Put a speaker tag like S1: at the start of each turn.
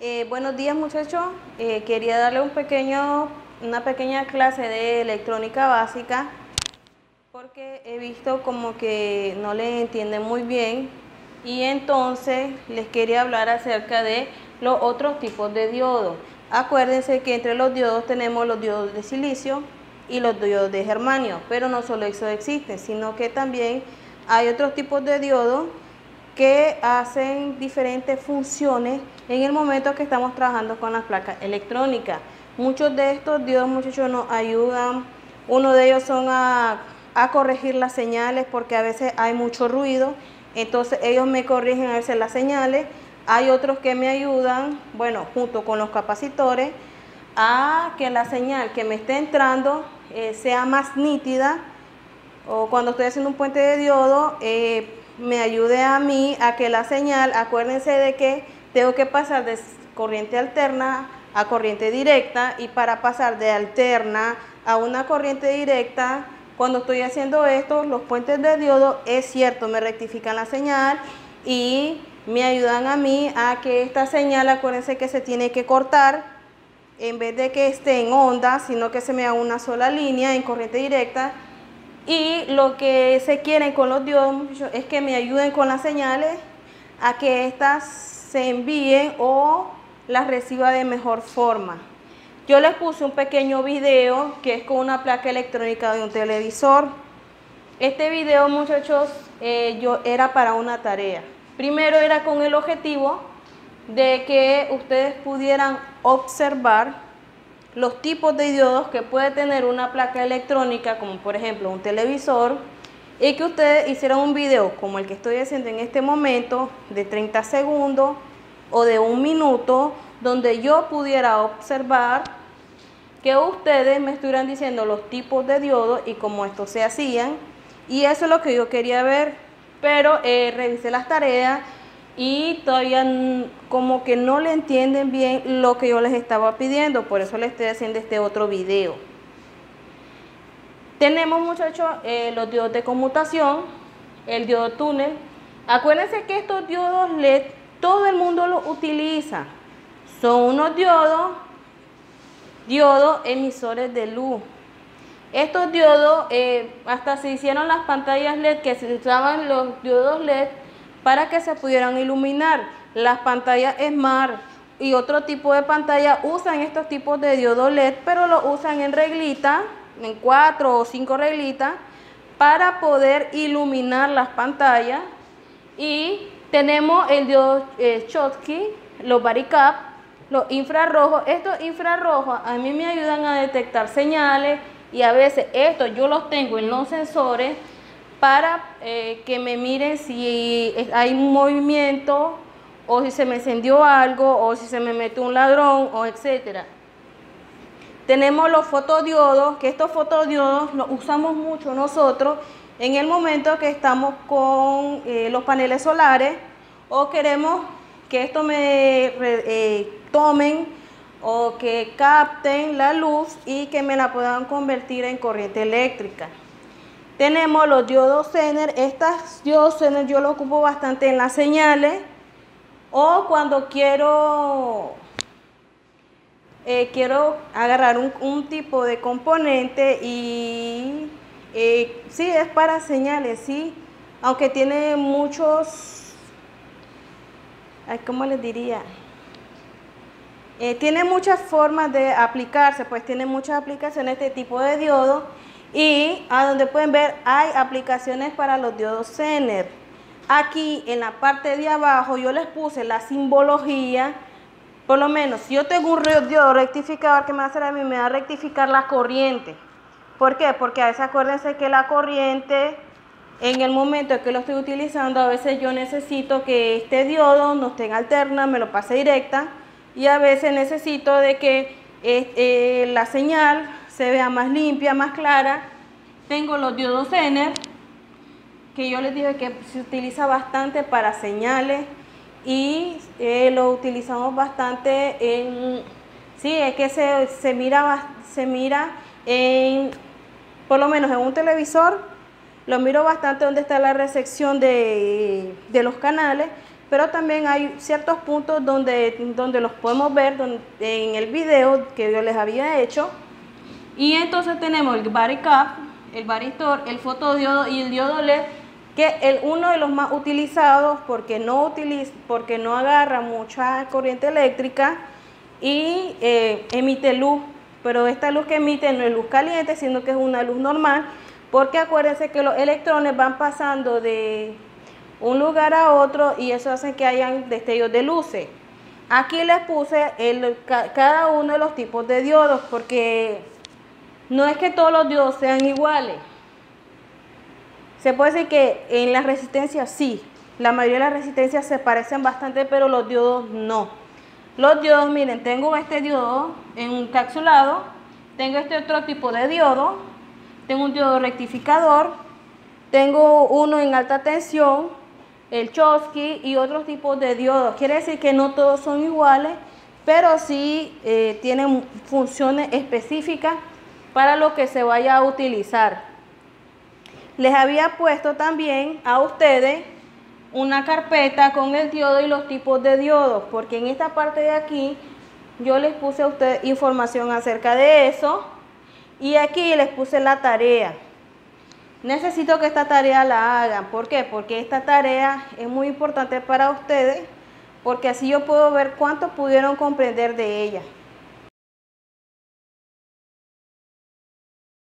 S1: Eh, buenos días muchachos, eh, quería darle una pequeña clase de electrónica básica porque he visto como que no le entienden muy bien y entonces les quería hablar acerca de los otros tipos de diodos. Acuérdense que entre los diodos tenemos los diodos de silicio y los diodos de germanio, pero no solo eso existe, sino que también hay otros tipos de diodos que hacen diferentes funciones en el momento que estamos trabajando con las placas electrónicas. Muchos de estos diodos, muchachos, nos ayudan. Uno de ellos son a, corregir las señales porque a veces hay mucho ruido. Entonces ellos me corrigen a veces las señales. Hay otros que me ayudan, bueno, junto con los capacitores, a que la señal que me esté entrando eh, sea más nítida. O cuando estoy haciendo un puente de diodo, eh, me ayude a mí a que la señal, acuérdense de que tengo que pasar de corriente alterna a corriente directa y para pasar de alterna a una corriente directa, cuando estoy haciendo esto, los puentes de diodo es cierto, me rectifican la señal y me ayudan a mí a que esta señal, acuérdense que se tiene que cortar en vez de que esté en onda, sino que se me haga una sola línea en corriente directa y lo que se quiere con los diodos es que me ayuden con las señales a que éstas se envíen o las reciba de mejor forma. Yo les puse un pequeño video que es con una placa electrónica de un televisor. Este video, muchachos, eh, yo era para una tarea. Primero era con el objetivo de que ustedes pudieran observar los tipos de diodos que puede tener una placa electrónica, como por ejemplo un televisor, y que ustedes hicieran un video como el que estoy haciendo en este momento, de 30 segundos o de un minuto, donde yo pudiera observar que ustedes me estuvieran diciendo los tipos de diodos y cómo estos se hacían. Y eso es lo que yo quería ver, pero eh, revisé las tareas y todavía como que no le entienden bien lo que yo les estaba pidiendo, por eso les estoy haciendo este otro video. Tenemos muchachos eh, los diodos de conmutación, el diodo túnel. Acuérdense que estos diodos LED todo el mundo los utiliza. Son unos diodos, diodos emisores de luz. Estos diodos, eh, hasta se hicieron las pantallas LED que se usaban los diodos LED para que se pudieran iluminar. Las pantallas Smart y otro tipo de pantalla usan estos tipos de diodo LED, pero lo usan en reglita, en cuatro o cinco reglitas, para poder iluminar las pantallas. Y tenemos el diodo eh, Schottky, los Baricap, los infrarrojos. Estos infrarrojos a mí me ayudan a detectar señales y a veces estos yo los tengo en los sensores para eh, que me miren si hay un movimiento o si se me encendió algo o si se me metió un ladrón o etcétera. Tenemos los fotodiodos, que estos fotodiodos los usamos mucho nosotros en el momento que estamos con eh, los paneles solares o queremos que esto me eh, tomen o que capten la luz y que me la puedan convertir en corriente eléctrica. Tenemos los diodos Zener. Estas diodos Zener yo lo ocupo bastante en las señales. O cuando quiero, eh, quiero agarrar un, tipo de componente y eh, sí, es para señales, sí. Aunque tiene muchos, ¿cómo les diría? Eh, tiene muchas formas de aplicarse, pues tiene muchas aplicaciones este tipo de diodo y a donde pueden ver hay aplicaciones para los diodos Zener. Aquí en la parte de abajo yo les puse la simbología. Por lo menos si yo tengo un diodo rectificador que me va a hacer a mí, me va a rectificar la corriente. ¿Por qué? Porque a veces acuérdense que la corriente, en el momento que lo estoy utilizando, a veces yo necesito que este diodo no esté en alterna, me lo pase directa. Y a veces necesito de que eh, eh, la señal se vea más limpia, más clara. Tengo los diodos Zener, que yo les dije que se utiliza bastante para señales y eh, lo utilizamos bastante en, sí, es que se, mira, se mira en, por lo menos en un televisor, lo miro bastante donde está la recepción de, de los canales, pero también hay ciertos puntos donde, donde los podemos ver en el video que yo les había hecho. Y entonces tenemos el body el baristor, el fotodiodo y el diodo LED, que es uno de los más utilizados porque no, utiliza, porque no agarra mucha corriente eléctrica y eh, emite luz, pero esta luz que emite no es luz caliente, sino que es una luz normal, porque acuérdense que los electrones van pasando de un lugar a otro y eso hace que hayan destellos de luces. Aquí les puse el, cada uno de los tipos de diodos porque no es que todos los diodos sean iguales. Se puede decir que en las resistencias sí, la mayoría de las resistencias se parecen bastante, pero los diodos no. Los diodos, miren, tengo este diodo encapsulado, tengo este otro tipo de diodo, tengo un diodo rectificador, tengo uno en alta tensión, el Chosky y otros tipos de diodos. Quiere decir que no todos son iguales, pero sí eh, tienen funciones específicas para lo que se vaya a utilizar. Les había puesto también a ustedes una carpeta con el diodo y los tipos de diodos, porque en esta parte de aquí yo les puse a ustedes información acerca de eso y aquí les puse la tarea. Necesito que esta tarea la hagan. ¿Por qué? Porque esta tarea es muy importante para ustedes, porque así yo puedo ver cuánto pudieron comprender de ella.